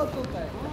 のとった